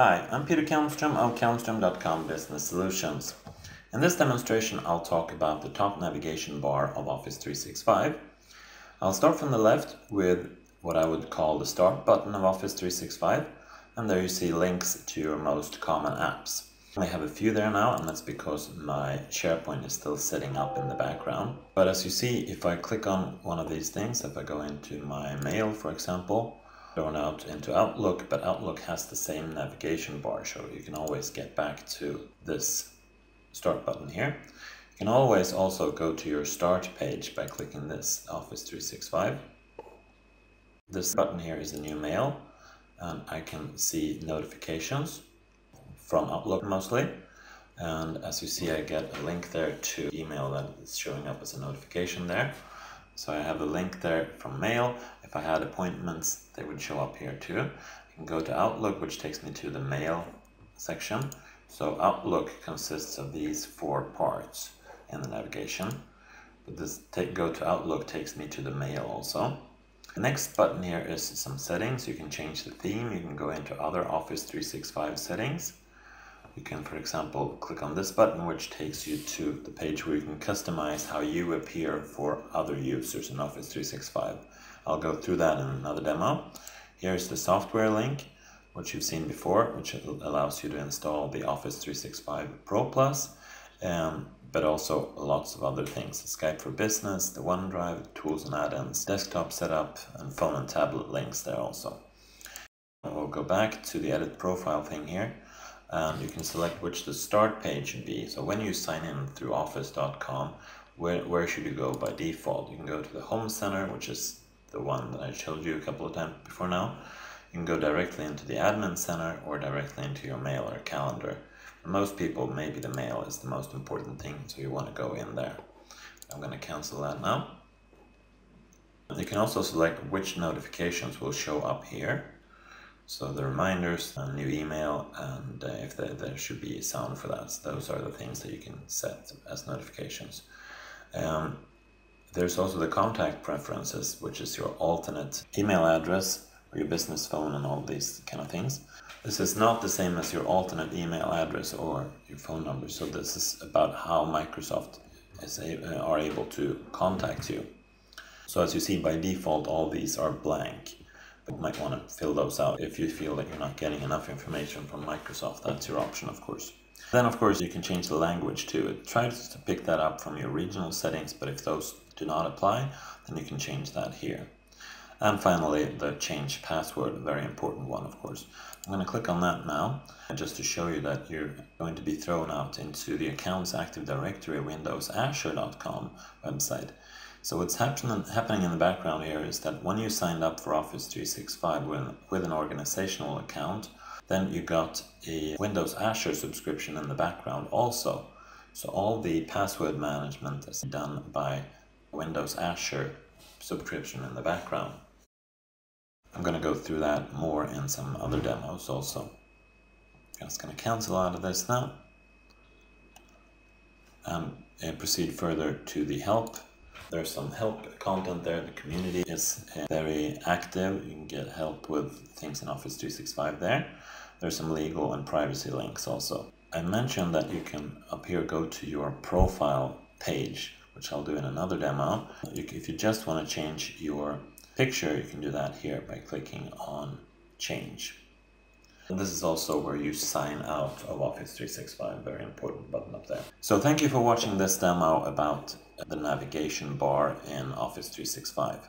Hi, I'm Peter Kalmström of Kalmström.com Business Solutions. In this demonstration I'll talk about the top navigation bar of Office 365. I'll start from the left with what I would call the Start button of Office 365 and there you see links to your most common apps. I have a few there now and that's because my SharePoint is still sitting up in the background. But as you see, if I click on one of these things, if I go into my mail for example, going out into Outlook, but Outlook has the same navigation bar, so you can always get back to this start button here. You can always also go to your start page by clicking this Office 365. This button here is the new mail and I can see notifications from Outlook mostly. And as you see, I get a link there to email that is showing up as a notification there. So I have a link there from mail. If I had appointments, they would show up here too. I can go to Outlook, which takes me to the mail section. So Outlook consists of these four parts in the navigation. But this take, go to Outlook takes me to the mail also. The next button here is some settings. You can change the theme. You can go into other Office 365 settings. You can, for example, click on this button, which takes you to the page where you can customize how you appear for other users in Office 365. I'll go through that in another demo. Here's the software link, which you've seen before, which allows you to install the Office 365 Pro Plus, um, but also lots of other things. Skype for Business, the OneDrive, tools and add-ins, desktop setup, and phone and tablet links there also. We'll go back to the edit profile thing here and you can select which the start page should be. So when you sign in through office.com, where, where should you go by default? You can go to the home center, which is the one that I showed you a couple of times before now. You can go directly into the admin center or directly into your mail or calendar. For most people, maybe the mail is the most important thing, so you want to go in there. I'm going to cancel that now. You can also select which notifications will show up here. So the reminders, a new email, and uh, if there, there should be a sound for that. So those are the things that you can set as notifications. Um, there's also the contact preferences, which is your alternate email address or your business phone and all these kind of things. This is not the same as your alternate email address or your phone number. So this is about how Microsoft is a, uh, are able to contact you. So as you see, by default, all these are blank. You might want to fill those out if you feel that you're not getting enough information from Microsoft. That's your option, of course. Then, of course, you can change the language to it. Try to pick that up from your regional settings, but if those do not apply, then you can change that here. And finally, the change password, a very important one, of course. I'm going to click on that now, just to show you that you're going to be thrown out into the Accounts Active Directory Windows Azure.com website. So what's happen happening in the background here is that when you signed up for Office 365 with, with an organizational account, then you got a Windows Azure subscription in the background also. So all the password management is done by Windows Azure subscription in the background. I'm going to go through that more in some other demos also. I'm just going to cancel out of this now and proceed further to the help there's some help content there. The community is uh, very active. You can get help with things in Office 365 there. There's some legal and privacy links also. I mentioned that you can up here go to your profile page, which I'll do in another demo. If you just want to change your picture, you can do that here by clicking on change. And this is also where you sign out of Office 365, very important button up there. So thank you for watching this demo about the navigation bar in Office 365.